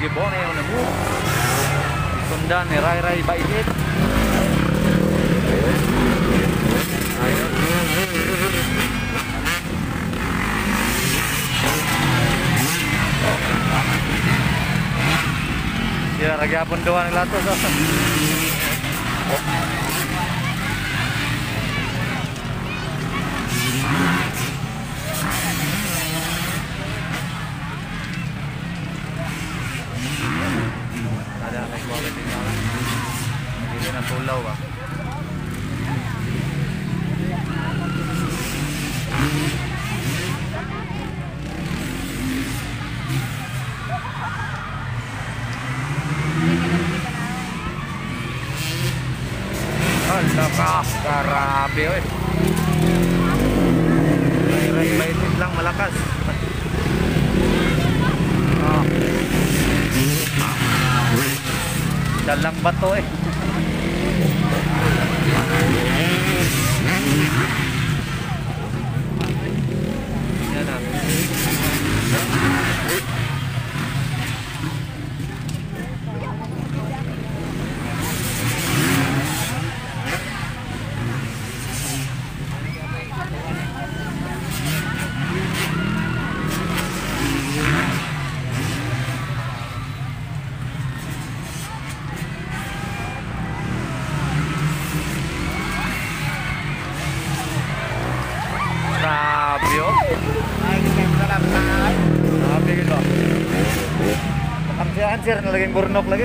gibone on the move. Disundan ni Rai Rai Baitit. Ya, lagi apun doang lato. Oh. Ada naik bawah tinggal. Ini na pulau ba. Dalang bato eh. anjir lagi burnok lagi lagi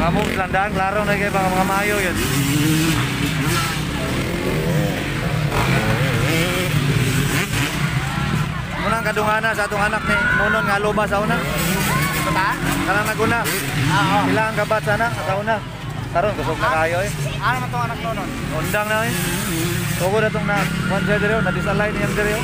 kamu gelandang kelarung lagi bang mga mayo ya Munang kadungana anak satu anak nih, munang nga sauna. sa una. guna ah, ah. bilang kabat sana sauna. Karon kusog na kayo eh. Ano man itong anak nonon? Undang na eh. Tugo na itong na one side rin, na-disalign niyang diri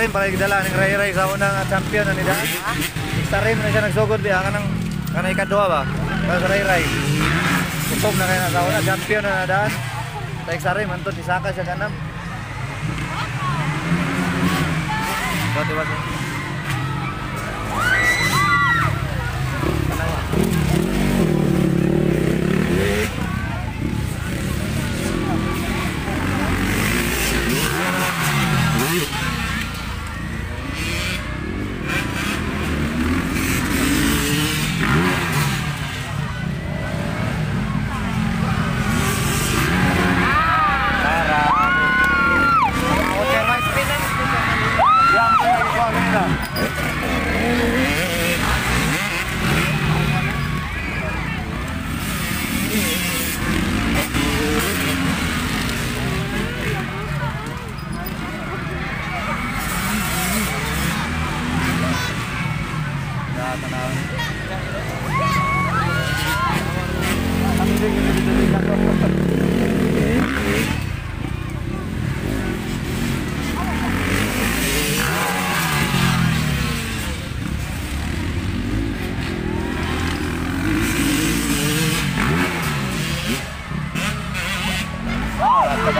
rin para gidala ng Ray Ray sa unang champion ani da. Isa rin na siya nagsugod di kanang kana ikadua ba. Sa Ray Ray. Kutob na kaya sa unang champion na daan. Sa Xaray mantod ni Saka siya kanam. Dati ba siya?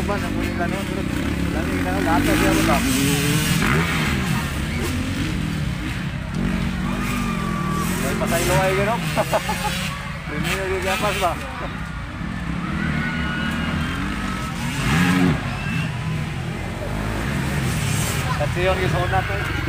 uban ang muli ka noon. Lalo na, lahat na siya mo ka. Ay, pasay lo ganok. Primero yung yapas ba? Kasi yun yung sunat eh.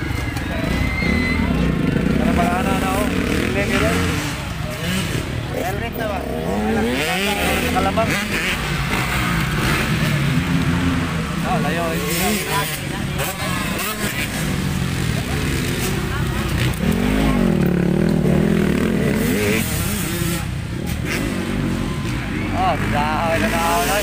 Ah, tidak ada na ako na.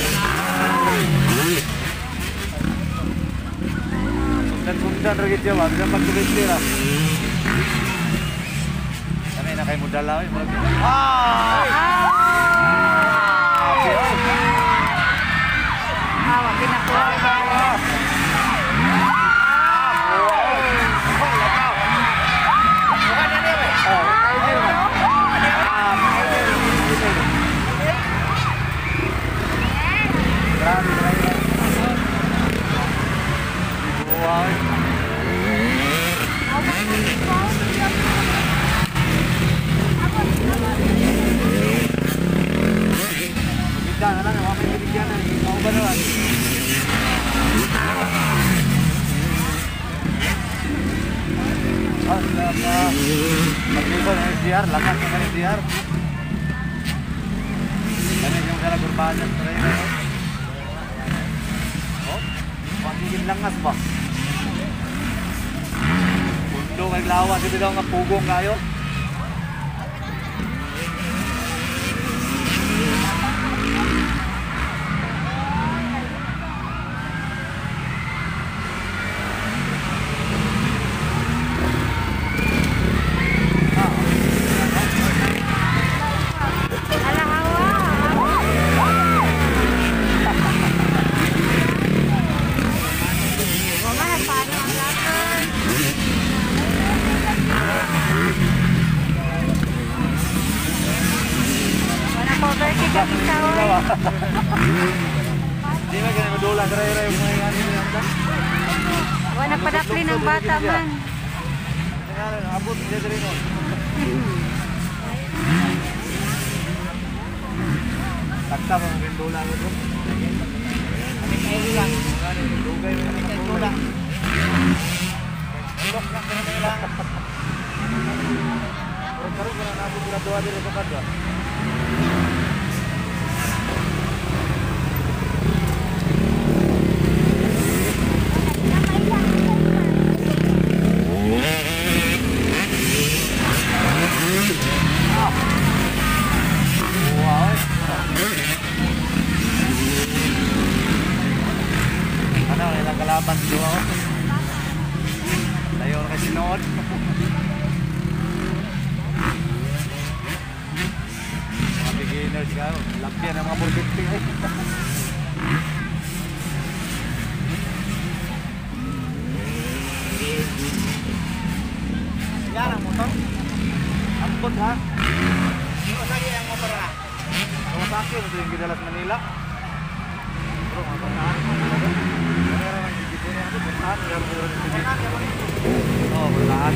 Sundan-sundan rin ito, wag na pagkulit-tira. Kami na kayo mo dalaw. Ah! Magliban ng SDR, lakas ng SDR. Ganyan yung kala kurbanan sa rin. Oh, pagiging langas ba? Pundo kay lawas, hindi daw nga pugong kayo. Wala padapli ng bata man. Abot din rin. Takta mo ang dula ko doon. Dugay mo Kami kayo lang. Tulok lang kami kayo lang. Karoon ka na nabot na doa din sa kadwa. Wow. Ano, doon ako. Layo kasi noon. Mga beginners ka, lapyan ang mga burbiting ay. Yan ang motor. Ampot ha. Lagi ang motor na. Kawasaki, ito yung Gidalas Manila. Bro, mga puntahan mo. Meron ang Oh, berlahan.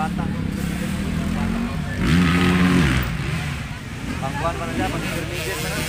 Batang. Bangkuan pada siapa? Pinggir-pinggir.